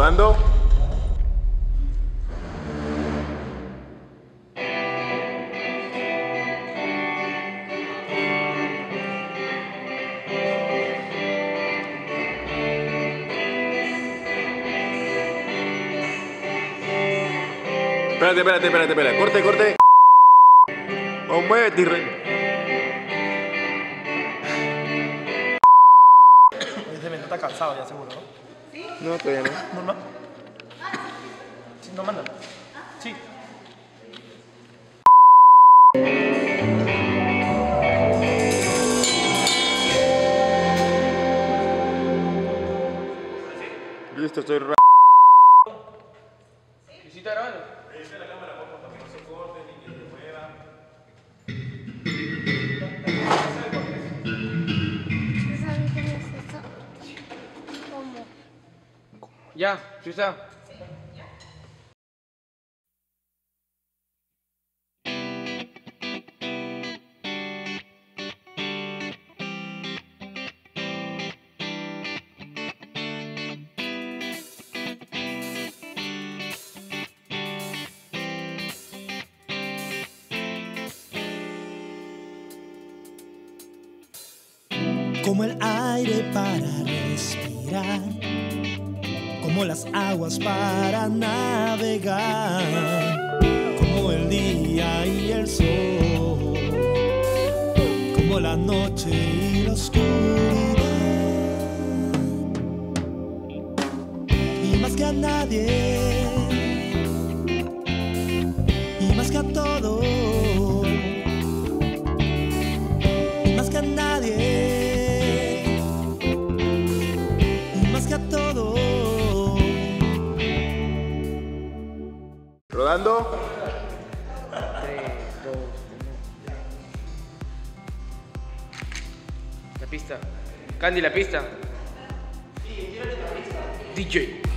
Rodando. Espérate, espérate, espérate, espérate. Corte, corte. Oh, muévete, rey. Ese men está cansado ya seguro, ¿no? No, todavía no. ¿Normal? Sí, no manda. Sí. Listo, estoy Ya, está. como el aire para respirar, como las aguas para navegar, como el día y el sol, como la noche y la oscuridad. Y más que a nadie, Rodando. La pista. Candy, la pista. DJ.